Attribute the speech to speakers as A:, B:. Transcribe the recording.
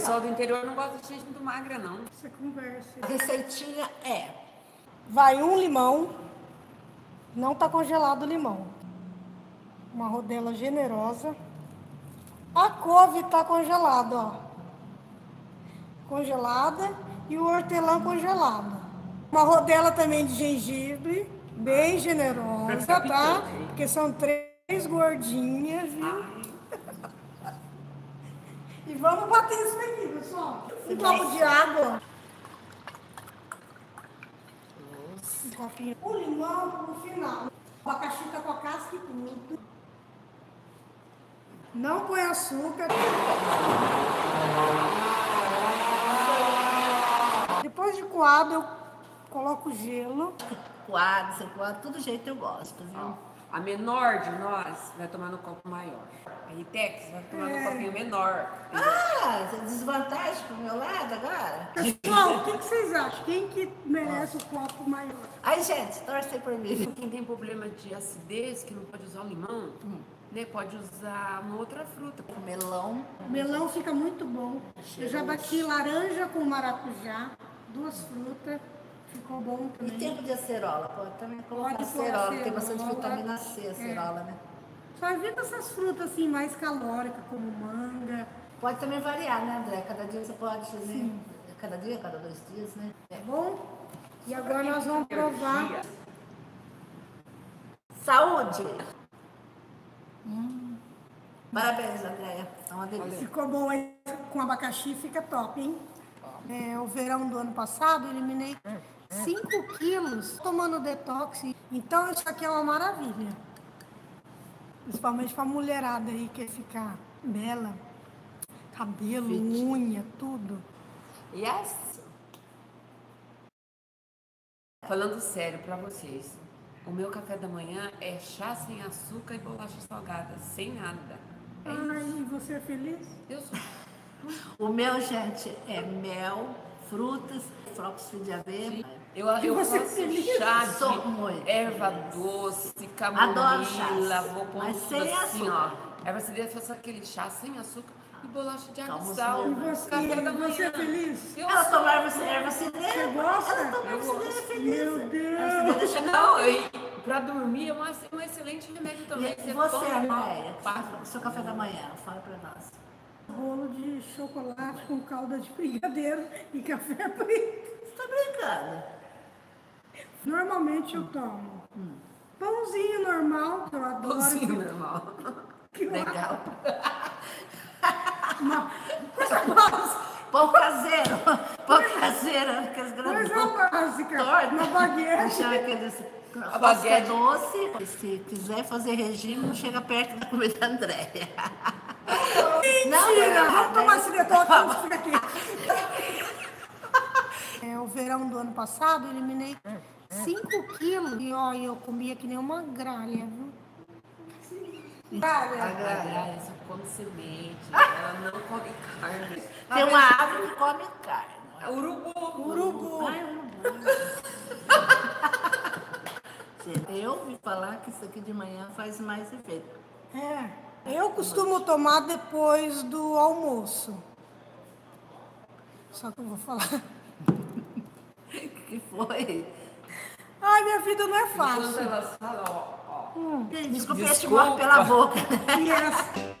A: pessoal do interior não gosta de gente muito magra, não.
B: Você conversa.
C: A receitinha é
B: Vai um limão. Não tá congelado o limão. Uma rodela generosa. A couve tá congelada, ó. Congelada e o hortelã congelado. Uma rodela também de gengibre, bem generosa, tá? Porque são três gordinhas, viu? E vamos bater isso aqui, pessoal. Um copo de água. Um copinho. O limão no final. O abacaxi tá com a casca e tudo. Não põe açúcar. Depois de coado, eu coloco gelo.
C: coado, sem coado, todo jeito eu gosto, viu?
A: A menor de nós vai tomar no copo maior. A Ritex vai tomar
B: É.
A: no copinho menor.
C: Ah, desvantagem pro meu lado agora?
B: Pessoal, o que, que vocês acham? Quem que merece o copo maior?
C: Ai, gente, torce por mim.
A: Quem tem problema de acidez, que não pode usar o limão, né, pode usar uma outra fruta.
C: Melão,
B: Melão fica muito bom. Eu já bati laranja com maracujá, duas frutas. Ficou bom
C: E
B: também.
C: tempo de acerola, pode também colocar
B: Pode
C: acerola, tem bastante vitamina C, acerola, né?
B: Só evita essas frutas assim mais calóricas, como manga.
C: Pode também variar, né, André? Cada dia você pode, né? Cada dia, cada dois dias, né?
B: Tá bom? E agora nós vamos provar.
C: Saúde! Hum. Parabéns, Andréia. É uma delícia.
B: Ficou bom aí com abacaxi, fica top, hein? É, o verão do ano passado, eu eliminei 5 quilos tomando detox. Então, isso aqui é uma maravilha. Principalmente pra mulherada aí que quer ficar bela. Cabelo, unha, tudo.
A: Yes! Falando sério pra vocês, o meu café da manhã é chá sem açúcar e bolacha salgada, sem nada. É isso.
B: Ai, e você é feliz?
A: Eu sou.
C: O meu, gente, é mel, frutas, flocos de aveia.
A: Eu, eu
B: você
A: faço chá
C: Sou
A: de
C: muito
A: erva doce, camomila, vou pôr
C: mas
A: tudo
C: sem
A: assim,
C: açúcar.
A: ó. Erva cidreira, faço aquele chá sem açúcar e bolacha de água e sal.
B: E você,
A: Café da
B: você é feliz?
A: Eu
C: Ela
A: sou.
C: toma erva, erva cidreira.
B: Você gosta?
C: Ela toma erva cidreira feliz.
B: Meu Deus!
A: Não, e pra dormir é um excelente remédio também.
C: E você, Anaéia,
A: passa.
C: seu café da manhã, fala pra nós.
B: Bolo de chocolate com calda de brigadeiro e café preto.
C: Você tá brincando?
B: Normalmente eu tomo pãozinho normal, que eu adoro.
A: Pãozinho normal.
B: que
A: Legal.
B: Uma coisa básica,
C: Pão caseiro. Pão caseiro, aqueles
B: coisa
C: grandão.
B: básica.
C: Torta.
B: Uma baguete.
A: A
C: Baguete
A: baguete.
C: doce. Se quiser fazer regime, não chega perto da comida da Andréia.
B: Mentira!
C: Não,
B: Vamos tomar esse detox aqui. É, o verão do ano passado, eu eliminei 5 quilos. E ó, eu comia que nem uma gralha, viu?
A: A
B: Gralha.
A: Só come semente, ela não come carne.
C: Tem uma ave que come carne.
A: Urubu.
B: Urubu.
C: Ai, urubu. Gente, Eu ouvi falar que isso aqui de manhã faz mais efeito.
B: É. Eu costumo tomar depois do almoço. Só que eu vou falar.
C: O que foi?
B: Ai, minha vida não é fácil.
A: ó.
C: Desculpa,
A: Desculpa.
C: te morre pela boca.
B: E essa-